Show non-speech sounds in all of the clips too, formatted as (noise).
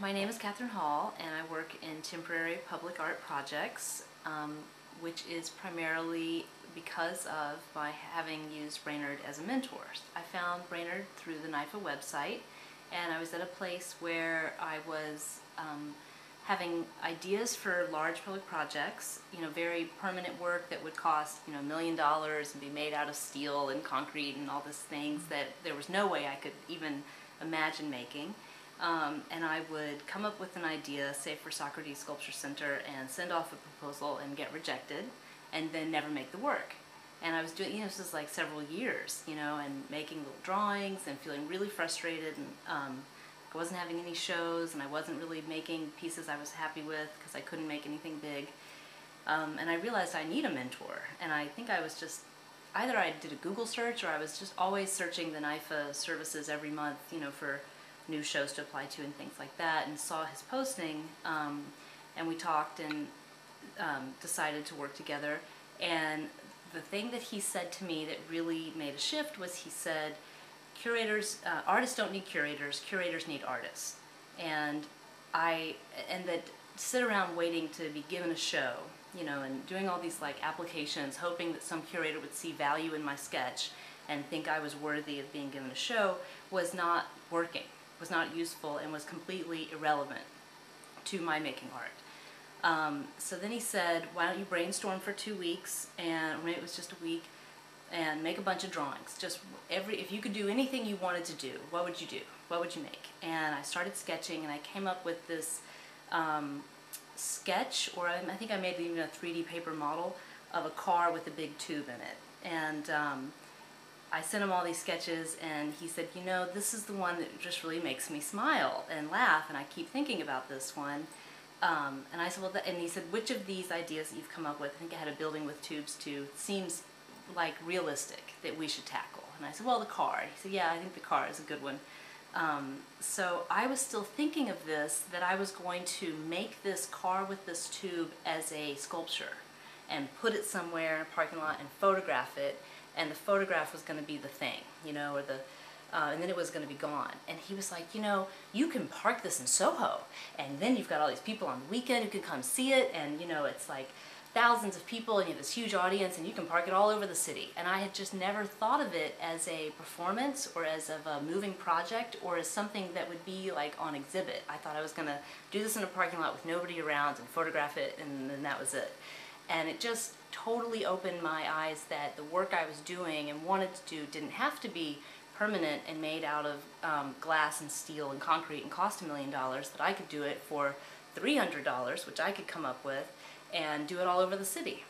my name is Kathryne Hall, and I work in temporary public art projects, um, which is primarily because of my having used Brainard as a mentor. I found Brainard through the NYFA website, and I was at a place where I was um, having ideas for large public projects, you know, very permanent work that would cost, you know, a million dollars and be made out of steel and concrete and all these things that there was no way I could even imagine making. Um, and I would come up with an idea, say for Socrates Sculpture Center, and send off a proposal and get rejected, and then never make the work. And I was doing, you know, this was like several years, you know, and making little drawings and feeling really frustrated and um, I wasn't having any shows and I wasn't really making pieces I was happy with because I couldn't make anything big. Um, and I realized I need a mentor. And I think I was just, either I did a Google search or I was just always searching the NYFA services every month, you know, for new shows to apply to and things like that and saw his posting um, and we talked and um, decided to work together. And the thing that he said to me that really made a shift was he said, curators, uh, artists don't need curators, curators need artists. And I, and that sit around waiting to be given a show, you know, and doing all these like applications, hoping that some curator would see value in my sketch and think I was worthy of being given a show was not working, was not useful, and was completely irrelevant to my making art. Um, so then he said, why don't you brainstorm for two weeks, and it was just a week, and make a bunch of drawings. Just every, if you could do anything you wanted to do, what would you do? What would you make? And I started sketching and I came up with this um, sketch, or I, I, think I made even a 3D paper model of a car with a big tube in it. And um, I sent him all these sketches and he said, you know, this is the one that just really makes me smile and laugh and I keep thinking about this one. Um, and I said, well, and he said, which of these ideas that you've come up with, I think I had a building with tubes too, seems like realistic that we should tackle? And I said, well, the car. He said, yeah, I think the car is a good one. Um, so I was still thinking of this, that I was going to make this car with this tube as a sculpture and put it somewhere in a parking lot and photograph it, and the photograph was going to be the thing, you know, or the, uh, and then it was going to be gone. And he was like, you know, you can park this in Soho, and then you've got all these people on the weekend who can come see it, and you know, it's like, thousands of people and you have this huge audience and you can park it all over the city. And I had just never thought of it as a performance or as of a moving project or as something that would be like on exhibit. I thought I was going to do this in a parking lot with nobody around and photograph it and then that was it. And it just totally opened my eyes that the work I was doing and wanted to do didn't have to be permanent and made out of um, glass and steel and concrete and cost a million dollars, that I could do it for $300, which I could come up with, and do it all over the city.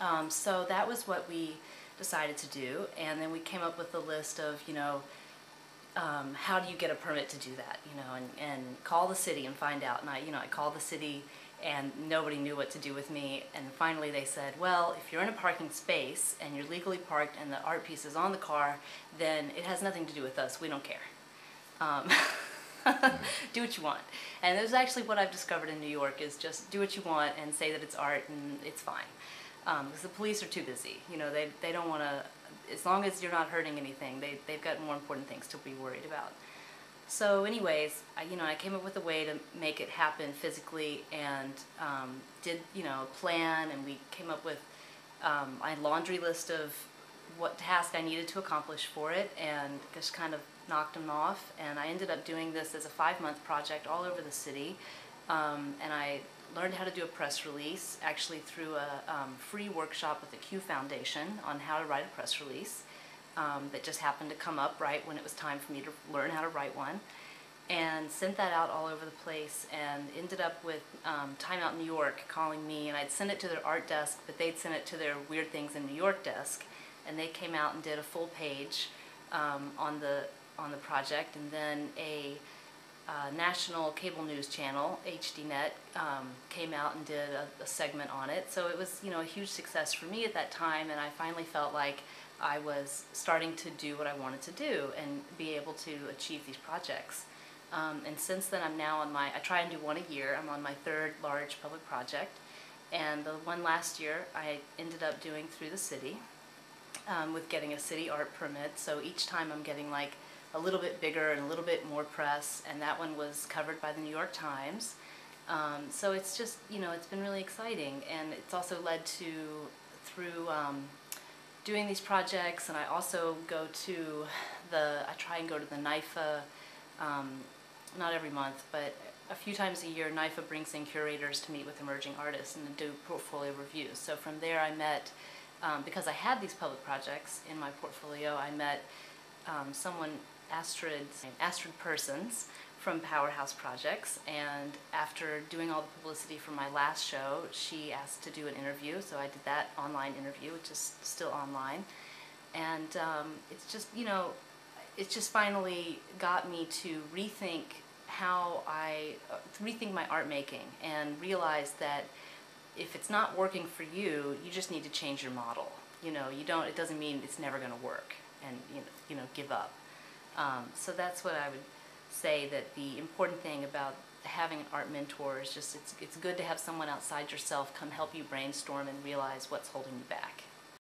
Um, so that was what we decided to do, and then we came up with a list of, you know, um, how do you get a permit to do that, you know, and, and call the city and find out. And I, you know, I called the city and nobody knew what to do with me. And finally they said, well, if you're in a parking space and you're legally parked and the art piece is on the car, then it has nothing to do with us. We don't care. Um, (laughs) do what you want. And that's actually what I've discovered in New York is just do what you want and say that it's art and it's fine. Um, because the police are too busy. You know, they, they don't want to, as long as you're not hurting anything, they, they've got more important things to be worried about. So anyways, I, you know, I came up with a way to make it happen physically and um, did, you know, a plan and we came up with um, a laundry list of what task I needed to accomplish for it and just kind of knocked them off. And I ended up doing this as a five-month project all over the city. Um, and I learned how to do a press release, actually through a um, free workshop with the Q Foundation on how to write a press release um, that just happened to come up right when it was time for me to learn how to write one. And sent that out all over the place and ended up with um, Time Out New York calling me and I'd send it to their art desk, but they'd send it to their Weird Things in New York desk and they came out and did a full page um, on the on the project, and then a uh, national cable news channel, HDNet, um, came out and did a, a, segment on it. So it was, you know, a huge success for me at that time, and I finally felt like I was starting to do what I wanted to do and be able to achieve these projects. Um, and since then, I'm now on my, I try and do one a year. I'm on my third large public project. And the one last year, I ended up doing through the city um, with getting a city art permit. So each time I'm getting like a little bit bigger and a little bit more press, and that one was covered by the New York Times. Um, so it's just, you know, it's been really exciting, and it's also led to, through um, doing these projects, and I also go to the, I try and go to the NYFA, um, not every month, but a few times a year, NYFA brings in curators to meet with emerging artists and do portfolio reviews. So from there, I met, um, because I had these public projects in my portfolio, I met um, someone, Astrid, Astrid Persons, from Powerhouse Projects, and after doing all the publicity for my last show, she asked to do an interview, so I did that online interview, which is still online. And um, it's just, you know, it just finally got me to rethink how I uh, rethink my art making and realize that if it's not working for you, you just need to change your model. You know, you don't. It doesn't mean it's never going to work, and you know, you know, give up. Um, so that's what I would say. That the important thing about having an art mentor is just it's it's good to have someone outside yourself come help you brainstorm and realize what's holding you back.